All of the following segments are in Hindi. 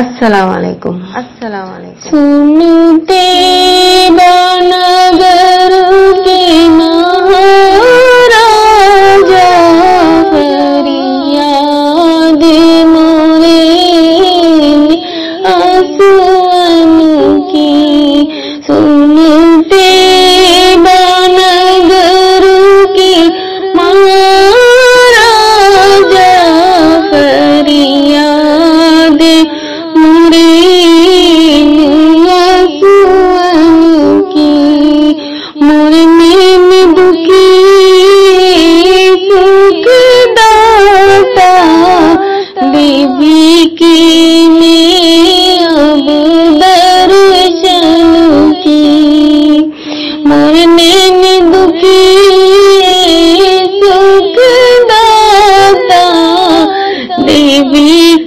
असलकुम असलकुम सुनते नगर के ना will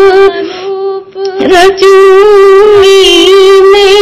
रूप रचूंगी मैं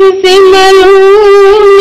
से मलूम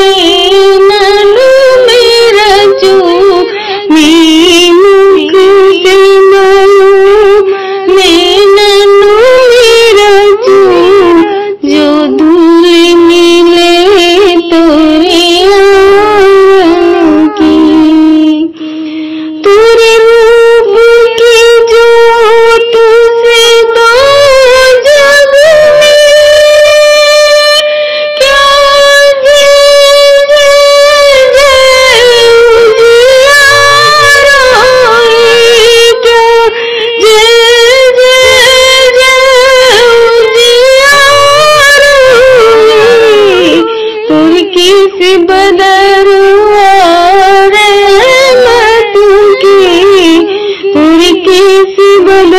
Shiva